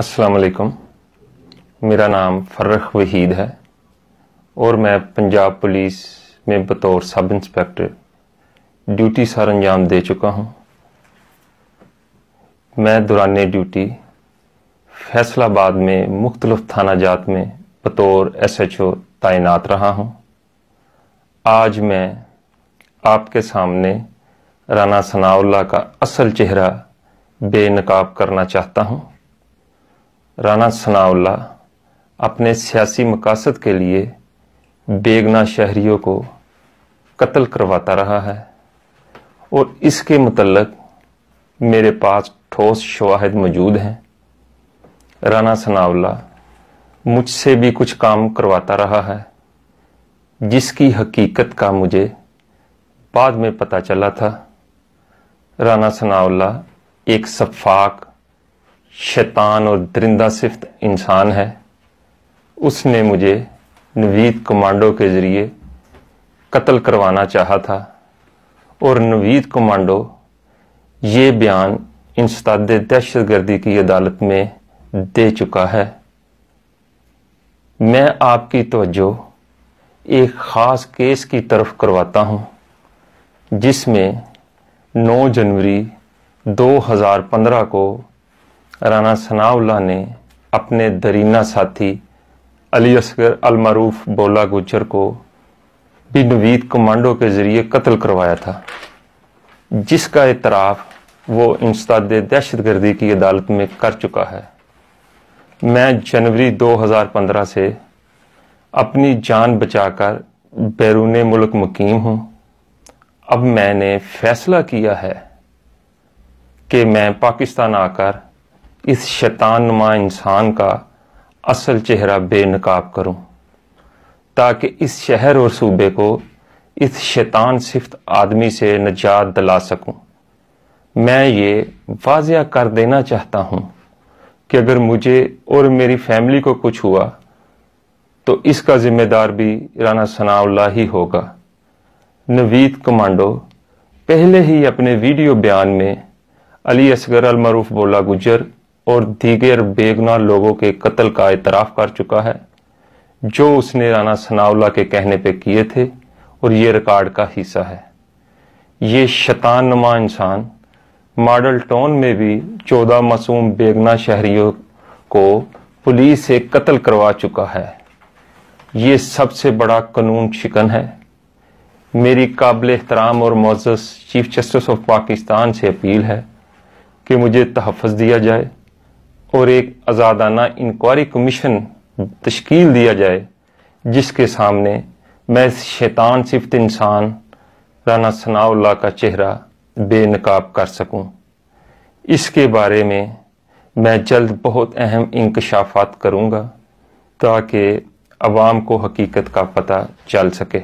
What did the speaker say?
السلام علیکم۔ میرا نام فرخ وحید ہے اور میں پنجاب پولیس میں بطور سب انسپیکٹر ڈیوٹی سر انجام دے چکا ہوں۔ میں دوران ڈیوٹی فیصل آباد میں مختلف تھانہ جات میں بطور ایس ایچ او تعینات رہا ہوں۔ آج میں آپ کے سامنے رانا ثناء اللہ کا اصل چہرہ بے نقاب کرنا چاہتا ہوں۔ رانا ثناء اللہ، اپنے سیاسی مقاصد کے لیے بیگنا شہریوں کو قتل کرواتا رہا ہے۔ اور اس کے متعلق میرے پاس ٹھوس شواہد موجود ہیں۔ رانا ثناء اللہ مجھ سے بھی کچھ کام کرواتا رہا ہے، جس کی حقیقت کا مجھے بعد میں پتہ چلا تھا۔ رانا ثناء اللہ ایک صفاق شیطان اور درندہ صفت انسان ہے۔ اس نے مجھے نوید کمانڈو کے ذریعے قتل کروانا چاہا تھا۔ اور نوید کمانڈو، یہ بیان انستاد دہشت گردی کی عدالت میں دے چکا ہے۔ میں آپ کی توجہ ایک خاص کیس کی طرف کرواتا ہوں، جس میں نو جنوری دو ہزار پندرہ کو رانا ثناء اللہ نے اپنے درینہ ساتھی علی اصغر المعروف بولا گجر کو بھی نوید کمانڈو کے ذریعے قتل کروایا تھا۔ جس کا اعتراف وہ انستاد دہشت گردی کی عدالت میں کر چکا ہے۔ میں جنوری دو ہزار پندرہ سے اپنی جان بچا کر بیرون ملک مقیم ہوں۔ اب میں نے فیصلہ کیا ہے کہ میں پاکستان آ کر اس شیطان نما انسان کا اصل چہرہ بے نقاب کروں، تاکہ اس شہر اور صوبے کو اس شیطان صفت آدمی سے نجات دلا سکوں۔ میں یہ واضح کر دینا چاہتا ہوں کہ اگر مجھے اور میری فیملی کو کچھ ہوا، تو اس کا ذمہ دار بھی رانا ثناء اللہ ہی ہوگا۔ نوید کمانڈو، پہلے ہی اپنے ویڈیو بیان میں علی اصغر المعروف بولا گجر اور دیگر بیگنا لوگوں کے قتل کا اعتراف کر چکا ہے، جو اس نے رانا ثناء اللہ کے کہنے پہ کیے تھے، اور یہ ریکارڈ کا حصہ ہے۔ یہ شیطان نما انسان ماڈل ٹون میں بھی چودہ معصوم بیگنا شہریوں کو پولیس سے قتل کروا چکا ہے۔ یہ سب سے بڑا قانون شکن ہے۔ میری قابل احترام اور معزز چیف جسٹس آف پاکستان سے اپیل ہے کہ مجھے تحفظ دیا جائے۔ اور ایک آزادانہ انکوائری کمیشن تشکیل دیا جائے، جس کے سامنے میں شیطان صفت انسان رانا ثناء اللہ کا چہرہ بے نقاب کر سکوں۔ اس کے بارے میں میں جلد بہت اہم انکشافات کروں گا تاکہ عوام کو حقیقت کا پتہ چل سکے۔